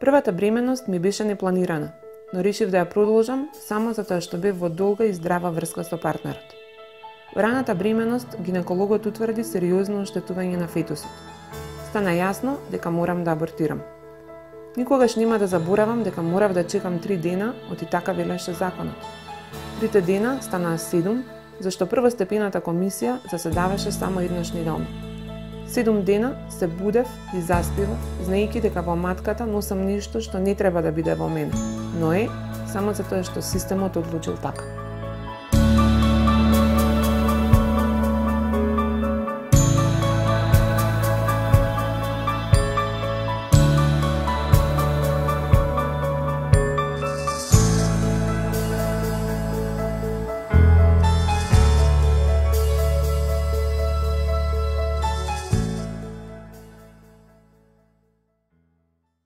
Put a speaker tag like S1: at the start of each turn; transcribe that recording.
S1: Првата бременост ми беше непланирана, но решив да ја продолжам само затоа што бев во долга и здрава врска со партнерот. Во раната бременост гинекологот утврди сериозно оштетување на фетусот. Стана јасно дека морам да абортирам. Никогаш нема да заборавам дека морав да чекам три дена, оти така велеше законот. Трите дена станаа седум, зашто првостепената комисија заседаваше само еднаш неделно. Седум дена се будев и заспивав, знаејќи дека во матката носам нешто што не треба да биде во мене, но е само затоа што системот одлучил така.